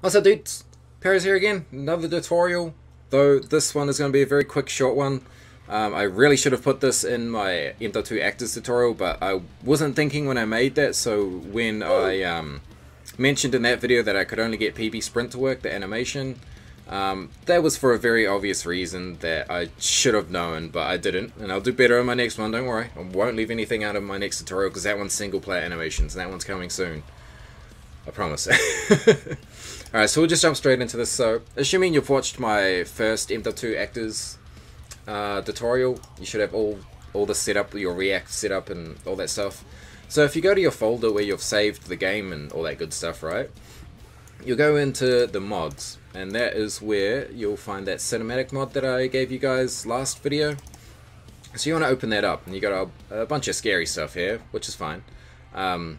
What's up dudes? Peroz here again, another tutorial, though this one is going to be a very quick short one. Um, I really should have put this in my MW2 Actors tutorial, but I wasn't thinking when I made that, so when I um, mentioned in that video that I could only get PB Sprint to work, the animation, um, that was for a very obvious reason that I should have known, but I didn't, and I'll do better on my next one, don't worry. I won't leave anything out of my next tutorial, because that one's single player animations, and that one's coming soon. I promise. Alright, so we'll just jump straight into this. So, assuming you've watched my first MW2 Actors uh, tutorial, you should have all, all the setup, your React setup and all that stuff. So if you go to your folder where you've saved the game and all that good stuff, right? You'll go into the mods, and that is where you'll find that cinematic mod that I gave you guys last video. So you want to open that up, and you got a, a bunch of scary stuff here, which is fine. Um,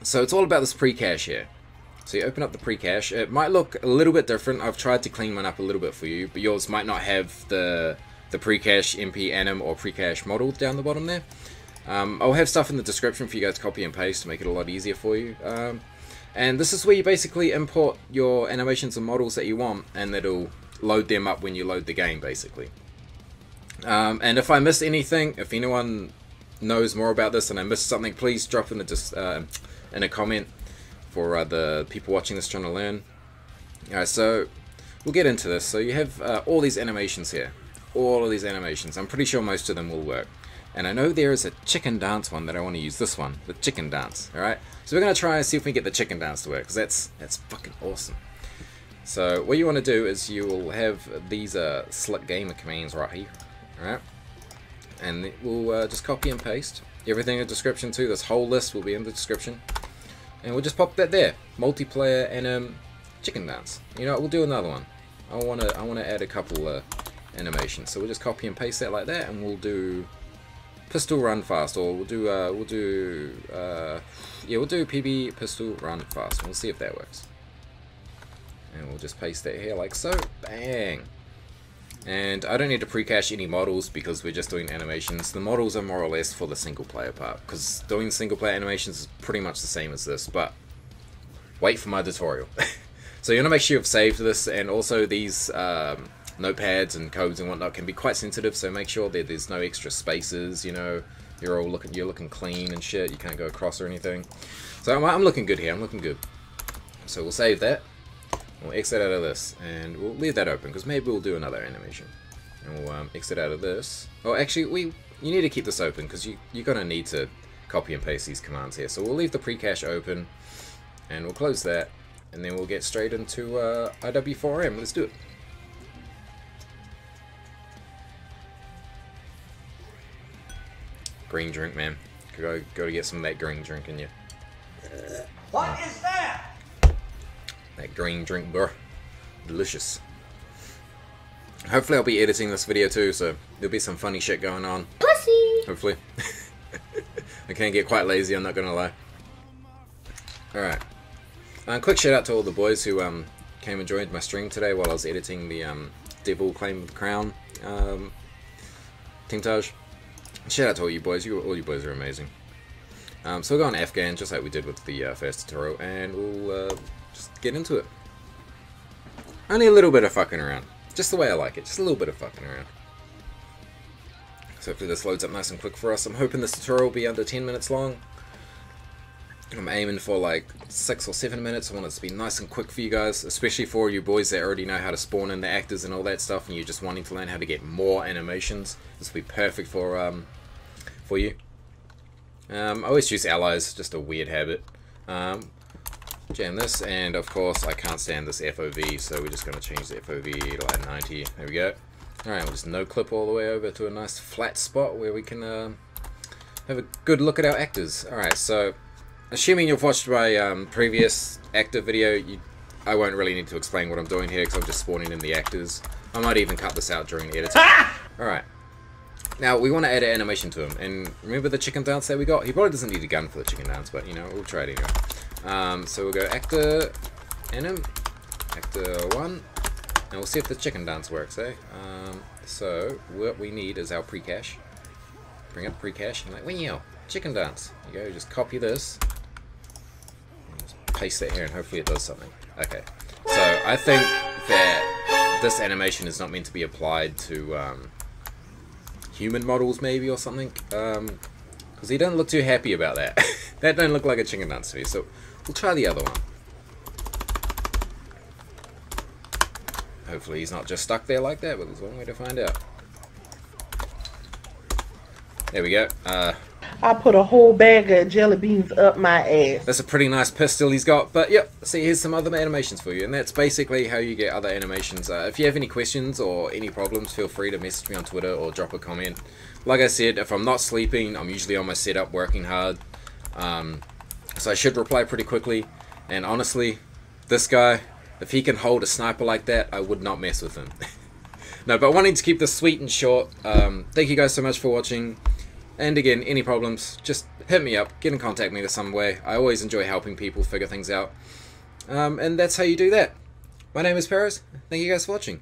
so it's all about this pre-cache here. So you open up the pre-cache. It might look a little bit different. I've tried to clean one up a little bit for you, but yours might not have the the pre-cache MP anim or pre-cache model down the bottom there. Um, I'll have stuff in the description for you guys to copy and paste to make it a lot easier for you. Um, and this is where you basically import your animations and models that you want, and it'll load them up when you load the game, basically. Um, and if I miss anything, if anyone knows more about this and I missed something, please drop in a, uh, in a comment for uh, the people watching this trying to learn. Alright, so we'll get into this. So you have uh, all these animations here. All of these animations. I'm pretty sure most of them will work. And I know there is a chicken dance one that I want to use. This one, the chicken dance. Alright, so we're going to try and see if we can get the chicken dance to work. Because that's, that's fucking awesome. So what you want to do is you will have these uh, slick gamer commands right here. Alright. And we'll uh, just copy and paste. Everything in the description too. This whole list will be in the description and we'll just pop that there. Multiplayer and um, chicken dance. You know, we'll do another one. I wanna I wanna add a couple uh, animations, so we'll just copy and paste that like that, and we'll do pistol run fast, or we'll do uh, we'll do uh, yeah we'll do PB pistol run fast. We'll see if that works. And we'll just paste that here like so. Bang. And I don't need to pre-cache any models because we're just doing animations. The models are more or less for the single player part because doing single player animations is pretty much the same as this, but wait for my tutorial. so you want to make sure you've saved this and also these um, notepads and codes and whatnot can be quite sensitive so make sure that there's no extra spaces, you know, you're all looking, you're looking clean and shit, you can't go across or anything. So I'm, I'm looking good here, I'm looking good. So we'll save that. We'll exit out of this, and we'll leave that open, because maybe we'll do another animation. And we'll um, exit out of this. Oh, actually, we you need to keep this open, because you, you're going to need to copy and paste these commands here. So we'll leave the pre-cache open, and we'll close that, and then we'll get straight into uh, IW4M. Let's do it. Green drink, man. Go, go to get some of that green drink in you. What is that? That green drink, bro. Delicious. Hopefully I'll be editing this video too, so there'll be some funny shit going on. Pussy! Hopefully. I can get quite lazy, I'm not gonna lie. Alright. Uh, quick shout out to all the boys who um, came and joined my stream today while I was editing the um, Devil Claim the Crown um, Shout out to all you boys, you all you boys are amazing. Um, so we'll go on Afghan, just like we did with the uh, first tutorial, and we'll uh, just get into it. Only a little bit of fucking around. Just the way I like it. Just a little bit of fucking around. So hopefully this loads up nice and quick for us. I'm hoping this tutorial will be under 10 minutes long. I'm aiming for like 6 or 7 minutes. I want it to be nice and quick for you guys. Especially for you boys that already know how to spawn in the actors and all that stuff. And you're just wanting to learn how to get more animations. This will be perfect for, um, for you. Um, I always use allies. Just a weird habit. Um, jam this, and of course I can't stand this FOV, so we're just going to change the FOV to like 90. There we go. Alright, we'll just no clip all the way over to a nice flat spot where we can uh, have a good look at our actors. Alright, so assuming you've watched my um, previous actor video, you, I won't really need to explain what I'm doing here because I'm just spawning in the actors. I might even cut this out during the editing. Alright. Now, we want to add an animation to him, and remember the chicken dance that we got? He probably doesn't need a gun for the chicken dance, but, you know, we'll try it anyway. Um, so we'll go actor, anim, actor 1, and we'll see if the chicken dance works, eh? Um, so, what we need is our pre-cache. Bring up pre-cache, and like, wow, chicken dance. You go, just copy this, just paste that here, and hopefully it does something. Okay, so I think that this animation is not meant to be applied to um, human models, maybe, or something. Because um, he doesn't look too happy about that. that don't look like a chicken dance to me, so we'll try the other one. Hopefully he's not just stuck there like that, but there's one way to find out. There we go. Uh, I put a whole bag of jelly beans up my ass. That's a pretty nice pistol he's got. But yep, see, here's some other animations for you. And that's basically how you get other animations. Uh, if you have any questions or any problems, feel free to message me on Twitter or drop a comment. Like I said, if I'm not sleeping, I'm usually on my setup working hard. Um, so I should reply pretty quickly. And honestly, this guy, if he can hold a sniper like that, I would not mess with him. no, but wanting to keep this sweet and short, um, thank you guys so much for watching. And again, any problems, just hit me up, get in contact me some way. I always enjoy helping people figure things out. Um, and that's how you do that. My name is Peroz. Thank you guys for watching.